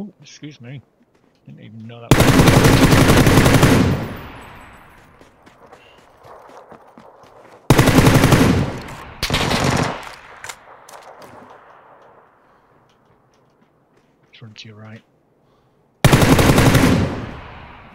Oh, excuse me. Didn't even know that. Turn to your right.